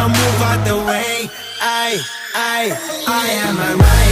So move out the way. I, I, I am a right.